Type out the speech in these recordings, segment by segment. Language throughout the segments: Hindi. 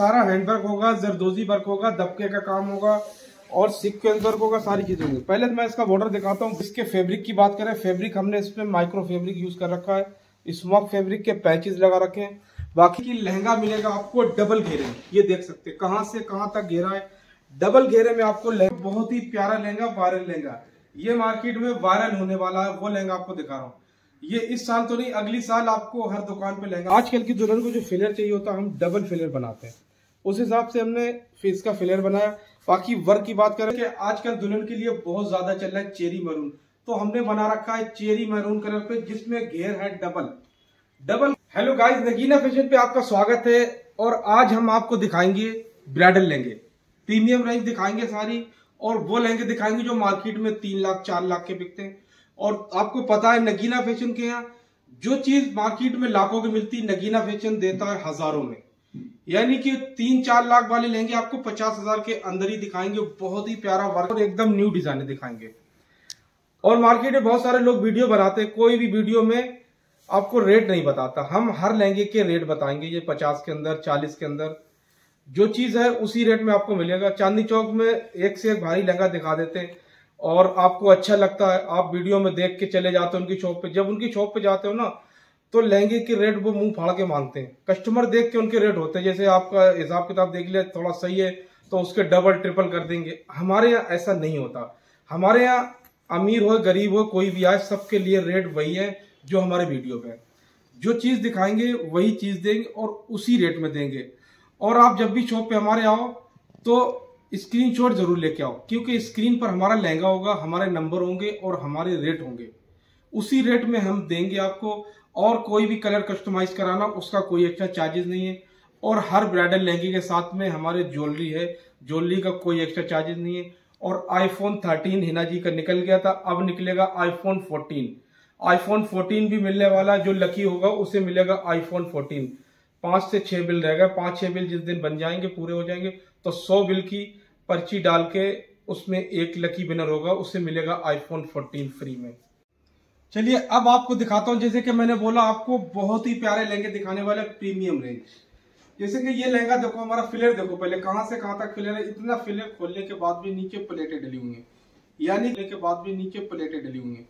सारा हैंडवर्क होगा, जरदोजी वर्क होगा, दबके का काम होगा, और सिक्वेंस वर्क होगा, सारी चीज़ें होंगी। पहले तो मैं इसका बॉर्डर दिखाता हूँ, इसके फैब्रिक की बात करें फैब्रिक हमने इसमें माइक्रो फैब्रिक यूज़ कर रखा है। स्मॉक फैब्रिक के पैचेज लगा रखे हैं। बाकी की लहंगा मिलेगा आपको डबल घेरे में। ये देख सकते हैं, कहाँ से कहाँ तक घेरा है। डबल घेरे में आपको बहुत ही प्यारा लहंगा वायरल लहंगा। ये मार्केट में वायरल होने वाला है, वो लहंगा आपको दिखा रहा हूँ। ये इस साल तो नहीं, अगली साल आपको हर दुकान पे लहंगा। आजकल की दुल्हन को जो फिलर चाहिए होता है, हम डबल फिलर बनाते हैं। उस हिसाब से हमने फेस का फिलर बनाया। बाकी वर्क की बात करें कि आजकल दुल्हन के लिए बहुत ज़्यादा चल रहा है चेरी मरून तो हमने बना रखा है चेरी मरून कलर पे, जिसमें घेर है double double hello guys Nagina fashion पे आपका स्वागत है और आज हम आपको दिखाएँगे ब्राइडल लहंगे। प्रीमियम रेंज दिखाएँगे सारी और वो लहंगे दिखाएँगे जो मार्केट में तीन लाख, चार लाख के बिकते हैं। और आपको पता है नगीना फ़ैशन के यहाँ जो चीज़ मार्केट में लाखों की मिलती, नगीना फ़ैशन देता है हज़ारों में। यानी कि तीन चार लाख वाले लहंगे आपको पचास हज़ार के अंदर ही दिखाएँगे बहुत ही प्यारा वर्क और एकदम न्यू डिज़ाइन दिखाएँगे। और मार्केट में बहुत सारे लोग वीडियो बनाते हैं, कोई भी वीडियो में आपको रेट नहीं बताता। हम हर लहंगे के रेट बताएँगे, ये पचास के अंदर, चालीस के अंदर। जो चीज़ है, उसी रेट में आपको मिलेगा। चांदनी चौक में एक से एक भारी लहंगा दिखा देते और आपको अच्छा लगता है। आप वीडियो में देख के चले जाते हो उनकी शॉप पे। जब उनकी शॉप पे जाते हो ना तो लहंगे के रेट वो मुँह फाड़ के मांगते हैं। कस्टमर देख के उनके रेट होते हैं। जैसे आपका हिसाब किताब देख लिया, थोड़ा सही है तो उसके डबल, ट्रिपल कर देंगे। हमारे यहाँ ऐसा नहीं होता। हमारे यहाँ अमीर हो, गरीब हो, कोई भी आए, सबके लिए रेट वही है जो हमारे वीडियो पे जो चीज़ दिखाएँगे, वही चीज़ देंगे और उसी रेट में देंगे। और आप जब भी शॉप पे हमारे आओ तो स्क्रीनशॉट ज़रूर लेके आओ, क्योंकि स्क्रीन पर हमारा लहंगा होगा, हमारे नंबर होंगे और हमारे रेट होंगे। उसी रेट में हम देंगे आपको। और कोई भी कलर कस्टमाइज कराना, उसका कोई एक्स्ट्रा चार्जेस नहीं है। और हर ब्राइडल लहंगे के साथ में हमारे ज्वेलरी है। ज्वेलरी का कोई एक्स्ट्रा चार्जेस नहीं है। और आईफोन 13 हिना जी का निकल गया था। अब निकलेगा आईफोन 14 आईफोन 14 भी मिलने वाला जो लकी होगा, उसे मिलेगा आईफोन 14 पाँच से छह बिल रहेगा। पाँच, छह बिल जिस दिन बन जाएँगे, पूरे हो जाएँगे तो सौ बिल की पर्ची डाल के उसमें एक लकी विनर होगा। उसे मिलेगा आईफोन 14 फ्री में। चलिए, अब आपको दिखाता हूँ, जैसे कि मैंने बोला, आपको बहुत ही प्यारे लहंगे दिखाने वाले प्रीमियम रेंज जैसे कि ये लहंगा देखो, हमारा फिलर देखो, पहले कहाँ से कहाँ तक फिलर है, इतना फिलर खोलने के बाद भी नीचे प्लेटें डली हुई है। यानी के बाद भी नीचे प्लेटें डली हुई है।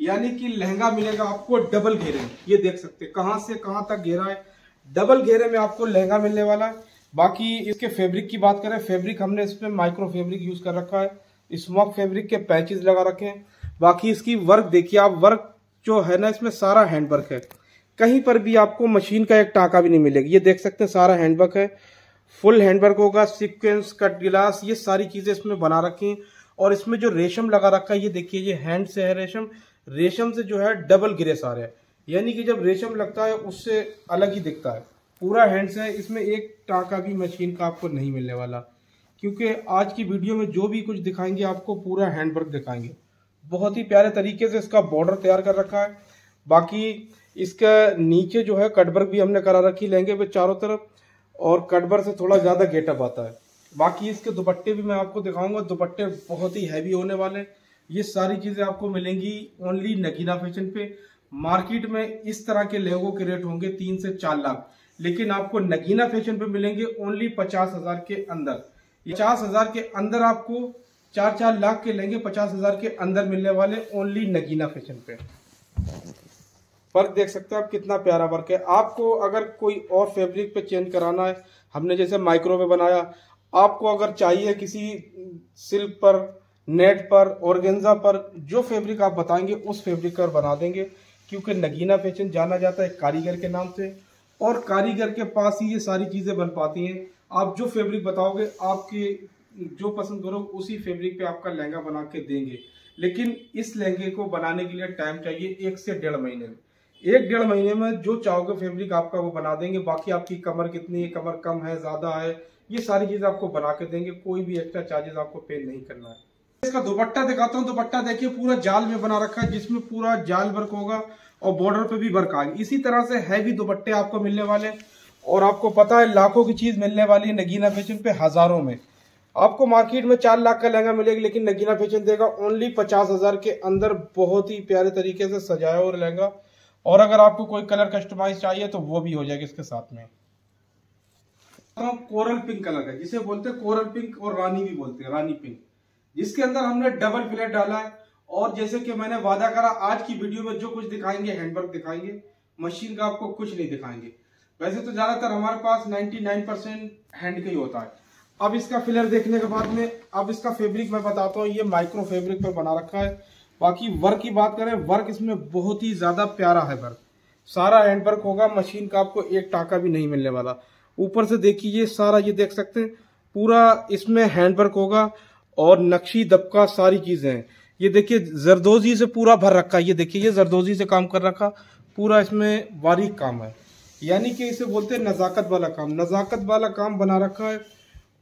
यानी कि लहंगा मिलेगा आपको डबल घेरे में। ये देख सकते कहाँ से कहाँ तक घेरा है। डबल घेरे में आपको लहंगा मिलने वाला है। बाकी इसके फैब्रिक की बात करें फैब्रिक हमने इसमें माइक्रो फैब्रिक यूज़ कर रखा है। स्मॉक फैब्रिक के पैचेस लगा रखे हैं। बाकी इसकी वर्क देखिए, आप वर्क जो है ना, इसमें सारा हैंडवर्क है। कहीं पर भी आपको मशीन का एक टाका भी नहीं मिलेगा। ये देख सकते हैं, सारा हैंडवर्क है। फुल हैंडवर्क होगा सिक्वेंस कट गिलास ये सारी चीज़ें इसमें बना रखी हैं। और इसमें जो रेशम लगा रखा है, ये देखिए, ये हैंड से है रेशम। रेशम से जो है डबल गिरे सारे है। यानी कि जब रेशम लगता है, उससे अलग ही दिखता है। पूरा हैंड से है, इसमें एक टाका भी मशीन का आपको नहीं मिलने वाला। क्योंकि आज की वीडियो में जो भी कुछ दिखाएँगे, आपको पूरा हैंडवर्क दिखाएँगे। बहुत ही प्यारे तरीके से इसका बॉर्डर तैयार कर रखा है। बाकी इसका नीचे जो है कटवर्क भी हमने करा रखी लहंगे पे चारों तरफ़, और कटवर से थोड़ा ज़्यादा गेटअप आता है। बाकी इसके दुपट्टे भी मैं आपको दिखाऊँगा, दुपट्टे बहुत ही हैवी होने वाले। ये सारी चीज़ें आपको मिलेंगी ओनली नगीना फ़ैशन पे। मार्केट में इस तरह के लहंगों के रेट होंगे तीन से चार लाख। लेकिन आपको नगीना फ़ैशन पे मिलेंगे ओनली पचास हज़ार के अंदर। पचास हज़ार के अंदर आपको चार चार लाख के लेंगे पचास हज़ार के अंदर मिलने वाले ओनली नगीना फ़ैशन पे। वर्क देख सकते हैं आप कितना प्यारा वर्क है। आपको अगर कोई और फैब्रिक पे चेंज कराना है, हमने जैसे माइक्रो में बनाया, आपको अगर चाहिए किसी सिल्क पर नेट पर ऑर्गेन्जा पर, जो फैब्रिक आप बताएँगे, उस फैब्रिक पर बना देंगे, क्योंकि नगीना फ़ैशन जाना जाता है कारीगर के नाम से, और कारीगर के पास ही ये सारी चीज़ें बन पाती हैं। आप जो फैब्रिक बताओगे, आपके जो पसंद करो, उसी फैब्रिक पे आपका लहंगा बना के देंगे। लेकिन इस लहंगे को बनाने के लिए टाइम चाहिए एक से डेढ़ महीने में। एक डेढ़ महीने में जो चाहोगे फैब्रिक आपका वो बना देंगे। बाकी आपकी कमर कितनी है, कमर कम है, ज़्यादा है, ये सारी चीज़ आपको बना के देंगे। कोई भी एक्स्ट्रा चार्जेस आपको पे नहीं करना है। इसका दुपट्टा दिखाता हूँ। दुपट्टा देखिए, पूरा जाल में बना रखा है, जिसमें पूरा जाल वर्क होगा और बॉर्डर पे भी वर्क आ गई इसी तरह से हैवी दुपट्टे आपको मिलने वाले और आपको पता है, लाखों की चीज़ मिलने वाली है नगीना फ़ैशन पे, हज़ारों में। आपको मार्केट में चार लाख का लहंगा मिलेगा, लेकिन नगीना फ़ैशन देगा ओनली पचास हज़ार के अंदर बहुत ही प्यारे तरीके से सजाया और लहंगा। और अगर आपको कोई कलर कस्टमाइज चाहिए तो वो भी हो जाएगा इसके साथ में। तो कोरल पिंक कलर है जिसे बोलते हैं कोरल पिंक और रानी भी बोलते हैं, रानी पिंक। जिसके अंदर हमने डबल फिलेट डाला है, और जैसे कि मैंने वादा करा, आज की वीडियो में जो कुछ दिखाएँगे हैंडवर्क दिखाएँगे मशीन का आपको कुछ नहीं दिखाएँगे। वैसे तो ज़्यादातर हमारे पास 99 परसेंट हैंड का ही होता है। अब इसका फिलर देखने के बाद में, अब इसका फैब्रिक मैं बताता हूँ, ये माइक्रो फैब्रिक पर बना रखा है। बाकी वर्क की बात करें वर्क इसमें बहुत ही ज़्यादा प्यारा है वर्क सारा हैंड वर्क होगा मशीन का आपको एक टाका भी नहीं मिलने वाला। ऊपर से देखिए सारा ये देख सकते हैं, पूरा इसमें हैंड वर्क होगा और नक्शी, दबका, सारी चीज़ें हैं। ये देखिए, जरदोजी से पूरा भर रखा है, ये देखिए, ये जरदोजी से काम कर रखा, पूरा इसमें बारीक काम है। यानी कि इसे बोलते हैं नज़ाकत वाला काम। नज़ाकत वाला काम बना रखा है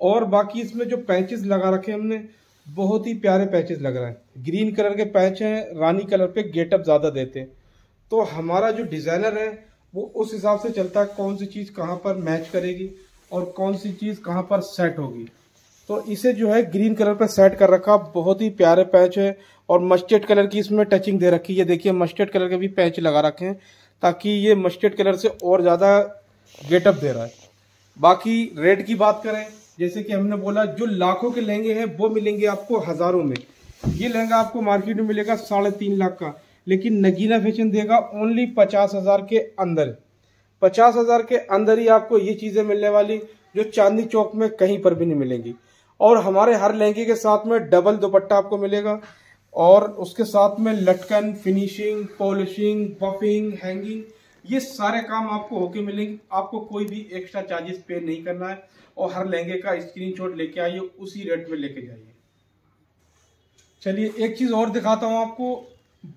और बाकी इसमें जो पैचेस लगा रखे हैं हमने, बहुत ही प्यारे पैचेस लग रहे हैं। ग्रीन कलर के पैच हैं, रानी कलर पे गेटअप ज़्यादा देते हैं। तो हमारा जो डिज़ाइनर है, वो उस हिसाब से चलता है कौन सी चीज़ कहाँ पर मैच करेगी और कौन सी चीज़ कहाँ पर सेट होगी। तो इसे जो है ग्रीन कलर पर सेट कर रखा, बहुत ही प्यारे पैच है और मस्टर्ड कलर की इसमें टचिंग दे रखी है। देखिए मस्टर्ड कलर के भी पैच लगा रखे हैं ताकि ये मस्टर्ड कलर से और ज़्यादा गेटअप दे रहा है। बाकी रेड की बात करें जैसे कि हमने बोला, जो लाखों के लहंगे हैं, वो मिलेंगे आपको हज़ारों में। ये लहंगा आपको मार्केट में मिलेगा साढ़े तीन लाख का। लेकिन नगीना फ़ैशन देगा ओनली पचास हज़ार के अंदर। पचास हज़ार के अंदर ही आपको ये चीज़ें मिलने वाली, जो चांदनी चौक में कहीं पर भी नहीं मिलेंगी। और हमारे हर लहंगे के साथ में डबल दुपट्टा आपको मिलेगा। और उसके साथ में लटकन फिनिशिंग पॉलिशिंग बफिंग हैंगिंग ये सारे काम आपको होके मिलेंगे। आपको कोई भी एक्स्ट्रा चार्जेस पे नहीं करना है। और हर लहंगे का स्क्रीनशॉट लेके आइए, उसी रेट में लेके जाइए। चलिए, एक चीज़ और दिखाता हूँ आपको।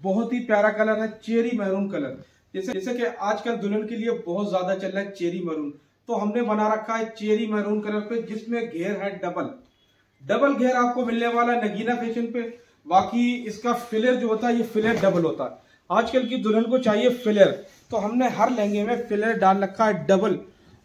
बहुत ही प्यारा कलर है चेरी मैरून कलर। जैसे जैसे कि आजकल दुल्हन के लिए बहुत ज़्यादा चल रहा है चेरी मैरून तो हमने बना रखा है चेरी मैरून कलर पे, जिसमें घेर है डबल डबल घेर आपको मिलने वाला है नगीना फ़ैशन पे। बाकी इसका फिलर जो होता है, ये फिलर डबल होता है। आजकल की दुल्हन को चाहिए फिलर तो हमने हर लहंगे में फिलर डाल रखा है डबल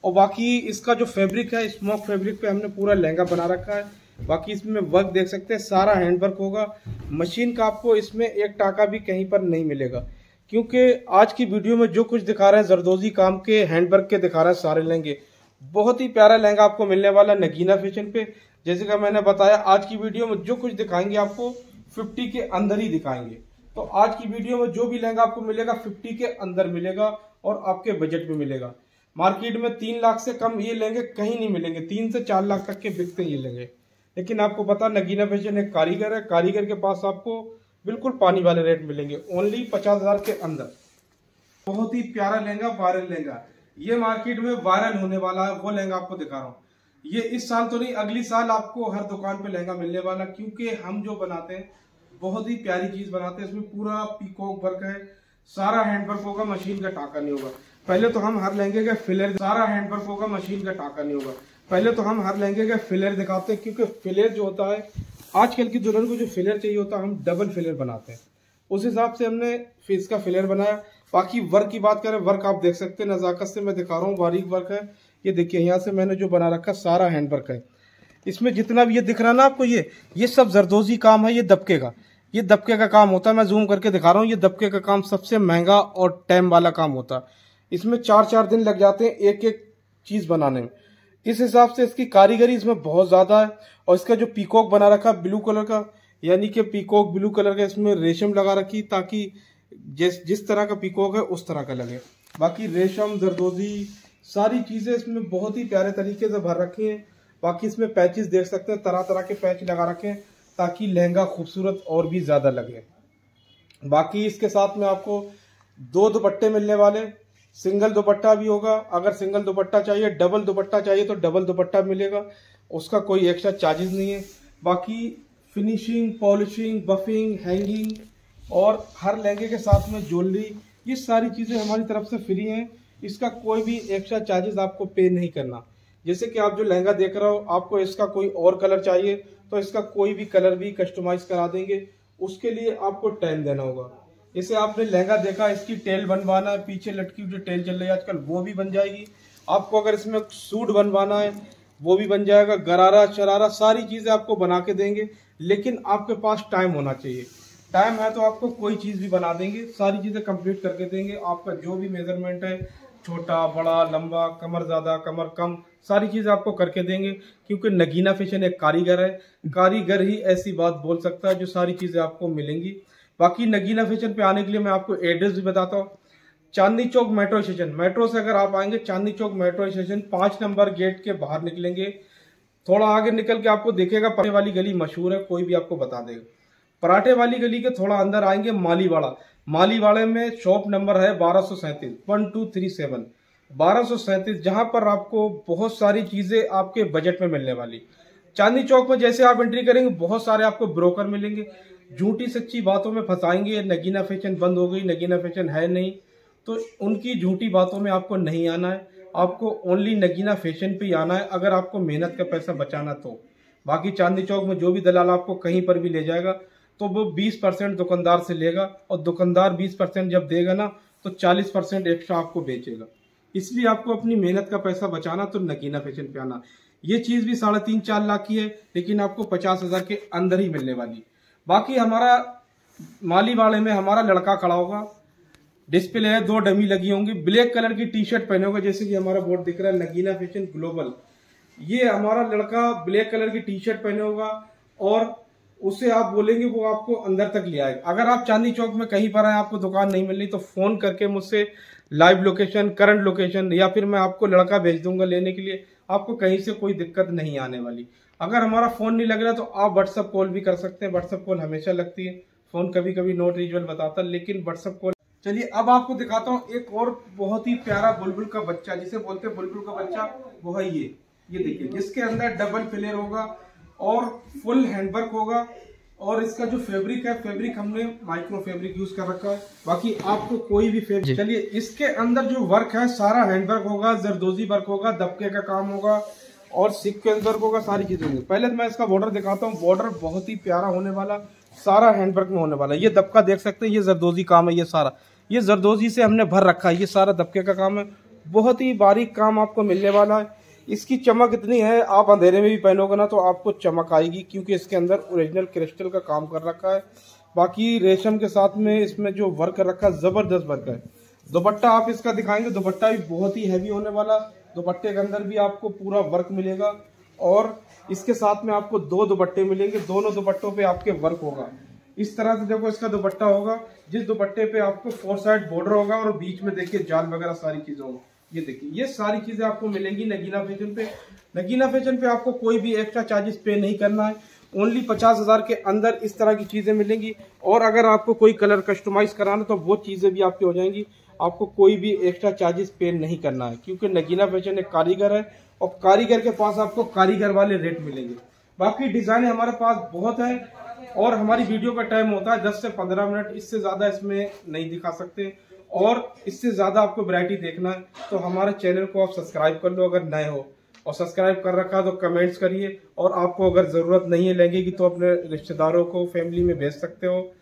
और बाकी इसका जो फैब्रिक है स्मोक फैब्रिक पे हमने पूरा लहंगा बना रखा है। बाकी इसमें वर्क देख सकते हैं, सारा हैंडवर्क होगा। मशीन का आपको इसमें एक टाका भी कहीं पर नहीं मिलेगा। क्योंकि आज की वीडियो में जो कुछ दिखा रहे हैं, जरदोजी काम के हैंडवर्क के दिखा रहे हैं सारे लहंगे। बहुत ही प्यारा लहंगा आपको मिलने वाला नगीना फ़ैशन पे। जैसे कि मैंने बताया, आज की वीडियो में जो कुछ दिखाएँगे आपको फिफ्टी के अंदर ही दिखाएँगे। तो आज की वीडियो में जो भी लहंगा आपको मिलेगा फिफ्टी के अंदर मिलेगा और आपके बजट में मिलेगा। मार्केट में तीन लाख से कम ये लेंगे, कहीं नहीं मिलेंगे। तीन से चार लाख तक के बिकते ये लेंगे। लेकिन आपको पता, नगीना फ़ैशन एक कारीगर है। कारीगर के पास आपको बिल्कुल पानी वाले रेट मिलेंगे। ओनली पचास हज़ार के अंदर। बहुत ही प्यारा लहंगा वायरल लहंगा। ये मार्केट में वायरल होने वाला है, वो लहंगा आपको दिखा रहा हूँ। ये इस साल तो नहीं, अगली साल आपको हर दुकान पे लहंगा मिलने वाला, क्योंकि हम जो बनाते हैं, बहुत ही प्यारी चीज़ बनाते हैं। इसमें पूरा पीकॉक वर्क है, सारा हैंड वर्क होगा, मशीन का टाका नहीं होगा। पहले तो हम हर लहंगे का फिलर सारा हैंड वर्क होगा मशीन का टाका नहीं होगा। पहले तो हम हर लहंगे का फिलर दिखाते हैं, क्योंकि फिलर जो होता है, आजकल की दुल्हन को जो फिलर चाहिए होता है, हम डबल फिलर बनाते हैं। उस हिसाब से हमने फेस का फिलर बनाया। बाकी वर्क की बात करें वर्क आप देख सकते हैं, नजाकत से मैं दिखा रहा हूँ, बारीक वर्क है। ये देखिए, यहाँ से मैंने जो बना रखा सारा हैंड वर्क है। इसमें जितना भी ये दिख रहा है ना आपको, ये ये सब जरदोजी काम है, ये दबके का। ये दबके का काम होता है, मैं जूम करके दिखा रहा हूँ, ये दबके का काम सबसे महँगा और टाइम वाला काम होता है। इसमें चार चार दिन लग जाते हैं एक एक चीज़ बनाने में। इस हिसाब से इसकी कारीगरी इसमें बहुत ज़्यादा है और इसका जो पीकॉक बना रखा है ब्लू कलर का, यानी कि पीकॉक ब्लू कलर का इसमें रेशम लगा रखी ताकि जिस जिस तरह का पीकॉक है उस तरह का लगे। बाकी रेशम, जरदोजी, सारी चीज़ें इसमें बहुत ही प्यारे तरीके से भर रखी हैं। बाकी इसमें पैचेस देख सकते हैं तरह तरह के पैच लगा रखे हैं ताकि लहंगा खूबसूरत और भी ज़्यादा लगे। बाकी इसके साथ में आपको दो दुपट्टे मिलने वाले सिंगल दुपट्टा भी होगा, अगर सिंगल दुपट्टा चाहिए, डबल दुपट्टा चाहिए तो डबल दुपट्टा मिलेगा, उसका कोई एक्स्ट्रा चार्जेस नहीं है। बाकी फिनिशिंग पॉलिशिंग बफिंग हैंगिंग और हर लहंगे के साथ में ज्वेलरी ये सारी चीज़ें हमारी तरफ़ से फ्री हैं। इसका कोई भी एक्स्ट्रा चार्जेस आपको पे नहीं करना। जैसे कि आप जो लहंगा देख रहे हो, आपको इसका कोई और कलर चाहिए तो इसका कोई भी कलर भी कस्टमाइज करा देंगे। उसके लिए आपको टाइम देना होगा। जैसे आपने लहंगा देखा, इसकी टेल बनवाना है, पीछे लटकी हुई जो टेल चल रही है आजकल, वो भी बन जाएगी। आपको अगर इसमें सूट बनवाना है, वो भी बन जाएगा, गरारा, शरारा, सारी चीज़ें आपको बना के देंगे, लेकिन आपके पास टाइम होना चाहिए। टाइम है तो आपको कोई चीज़ भी बना देंगे, सारी चीज़ें कंप्लीट करके देंगे, आपका जो भी मेज़रमेंट है, छोटा, बड़ा, लंबा, कमर ज़्यादा, कमर कम, सारी चीज़ें आपको करके देंगे, क्योंकि नगीना फ़ैशन एक कारीगर है। कारीगर ही ऐसी बात बोल सकता है जो सारी चीज़ें आपको मिलेंगी। बाकी नगीना फ़ैशन पे आने के लिए मैं आपको एड्रेस भी बताता हूँ। Chandni Chowk metro station. Metro से अगर आप आएँगे, चांदनी चौक मेट्रो स्टेशन पाँच नंबर गेट के बाहर निकलेंगे। थोड़ा आगे निकल के आपको देखेगा, पराठे वाली गली मशहूर है, कोई भी आपको बता देगा। पराठे वाली गली के थोड़ा अंदर आएँगे मालीवाड़ा। मालीवाड़े में शॉप नंबर है बारह सौ सैंतीस, वन, टू, थ्री, सेवन। बारह सौ सैंतीस, जहाँ पर आपको बहुत सारी चीज़ें आपके बजट में मिलने वाली। चांदनी चौक में जैसे आप एंट्री करेंगे, बहुत सारे आपको ब्रोकर मिलेंगे। झूठी सच्ची बातों में फंसाएँगे नगीना फ़ैशन बंद हो गई नगीना फ़ैशन है नहीं तो उनकी झूठी बातों में आपको नहीं आना है। आपको ओनली नगीना फ़ैशन पे ही आना है। अगर आपको मेहनत का पैसा बचाना तो। बाकी चांदनी चौक में जो भी दलाल आपको कहीं पर भी ले जाएगा तो वो 20 परसेंट दुकानदार से लेगा और दुकानदार 20 परसेंट जब देगा ना तो 40 परसेंट एक्स्ट्रा आपको बेचेगा। इसलिए आपको अपनी मेहनत का पैसा बचाना तो नगीना फ़ैशन पे आना। ये चीज़ भी साढ़े तीन चार लाख की है, लेकिन आपको पचास हज़ार के अंदर ही मिलने वाली बाकी हमारा माली वाले में हमारा लड़का खड़ा होगा। डिस्प्ले है, दो डमी लगी होंगी। ब्लैक कलर की टी शर्ट पहने होगा, जैसे कि हमारा बोर्ड दिख रहा है, नगीना फ़ैशन ग्लोबल। ये हमारा लड़का ब्लैक कलर की टी शर्ट पहने होगा और उसे आप बोलेंगे, वो आपको अंदर तक ले आएगा। अगर आप चांदी चौक में कहीं पर आए आपको दुकान नहीं मिल रही तो फ़ोन करके मुझसे लाइव लोकेशन करंट लोकेशन या फिर मैं आपको लड़का भेज दूँगा लेने के लिए। आपको कहीं से कोई दिक्कत नहीं आने वाली। अगर हमारा फ़ोन नहीं लग रहा तो आप व्हाट्सअप कॉल भी कर सकते हैं। व्हाट्सअप कॉल हमेशा लगती है। फ़ोन कभी कभी नोट रिजल बताता लेकिन व्हाट्सअप कॉल चलिए, अब आपको दिखाता हूँ एक और बहुत ही प्यारा बुलबुल का बच्चा, जिसे बोलते हैं बुलबुल का बच्चा वो है ये। ये देखिए, जिसके अंदर डबल फ्लेयर होगा और फुल हैंडवर्क होगा। और इसका जो फैब्रिक है फैब्रिक हमने माइक्रो फैब्रिक यूज़ कर रखा है। बाकी आपको कोई भी फैब्रिक चलिए इसके अंदर जो वर्क है सारा हैंडवर्क होगा जरदोजी वर्क होगा दबके का काम होगा और सिक्वेंस वर्क होगा सारी चीज़ें होंगी। पहले तो मैं इसका बॉर्डर दिखाता हूँ। बॉर्डर बहुत ही प्यारा होने वाला सारा हैंडवर्क में होने वाला। ये दबका देख सकते हैं ये जरदोजी काम है ये सारा। ये जरदोजी से हमने भर रखा है ये सारा दबके का काम है। बहुत ही बारीक काम आपको मिलने वाला है। इसकी चमक इतनी है, आप अंधेरे में भी पहनोगे ना तो आपको चमक आएगी, क्योंकि इसके अंदर ओरिजिनल क्रिस्टल का काम कर रखा है। बाकी रेशम के साथ में इसमें जो वर्क रखा है, ज़बरदस्त वर्क है। दुपट्टा आप इसका दिखाएँगे, दोपट्टा भी बहुत ही हैवी होने वाला। दोपट्टे के अंदर भी आपको पूरा वर्क मिलेगा और इसके साथ में आपको दो दुपट्टे मिलेंगे, दोनों दुपट्टों पे आपके वर्क होगा। इस तरह से देखो इसका दुपट्टा होगा, जिस दुपट्टे पे आपको फोर साइड बॉर्डर होगा और बीच में देखिए जाल वगैरह सारी चीज़ें होंगी। ये देखिए, ये सारी चीज़ें आपको मिलेंगी नगीना फ़ैशन पे। नगीना फ़ैशन पे आपको कोई भी एक्स्ट्रा चार्जेस पे नहीं करना है। ओनली पचास हज़ार के अंदर इस तरह की चीज़ें मिलेंगी। और अगर आपको कोई कलर कस्टमाइज कराना तो वो चीज़ें भी आपकी हो जाएँगी। आपको कोई भी एक्स्ट्रा चार्जेस पे नहीं करना है, क्योंकि नगीना फ़ैशन एक कारीगर है और कारीगर के पास आपको कारीगर वाले रेट मिलेंगे। बाकी डिज़ाइन हमारे पास बहुत है और हमारी वीडियो का टाइम होता है 10 से 15 मिनट। इससे ज़्यादा इसमें नहीं दिखा सकते। और इससे ज़्यादा आपको वैरायटी देखना है तो हमारे चैनल को आप सब्सक्राइब कर लो अगर नए हो। और सब्सक्राइब कर रखा तो कमेंट्स करिए, और आपको अगर ज़रूरत नहीं है लहंगे की तो अपने रिश्तेदारों को फैमिली में भेज सकते हो।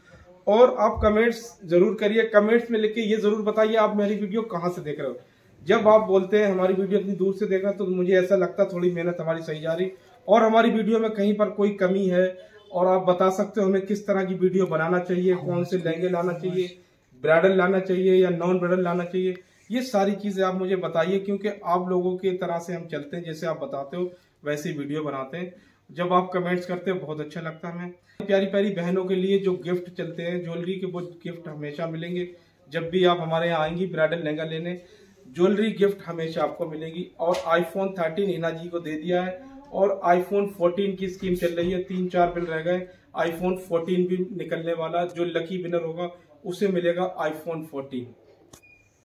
और आप कमेंट्स ज़रूर करिए। कमेंट्स में लिख के ये ज़रूर बताइए, आप मेरी वीडियो कहाँ से देख रहे हो? जब आप बोलते हैं, हमारी वीडियो इतनी दूर से देखना तो मुझे ऐसा लगता थोड़ी मेहनत हमारी सही जा रही। और हमारी वीडियो में कहीं पर कोई कमी है, और आप बता सकते हो हमें किस तरह की वीडियो बनाना चाहिए, कौन से लहंगे लाना चाहिए ब्राइडल लाना चाहिए या नॉन ब्राइडल लाना चाहिए, ये सारी चीज़ें आप मुझे बताइए, क्योंकि आप लोगों की तरह से हम चलते हैं, जैसे आप बताते हो, वैसे वीडियो बनाते हैं। जब आप कमेंट्स करते हो, बहुत अच्छा लगता है हमें। प्यारी प्यारी बहनों के लिए जो गिफ्ट चलते हैं ज्वेलरी के वो गिफ्ट हमेशा मिलेंगे। जब भी आप हमारे यहाँ आएँगी ब्राइडल लहंगा लेने ज्वेलरी गिफ्ट हमेशा आपको मिलेगी। और आईफोन 13 हिना जी को दे दिया है, और आईफोन 14 की स्कीम चल रही है तीन चार बिल रह गए। आईफोन 14 भी निकलने वाला जो लकी विनर होगा उसे मिलेगा आईफोन 14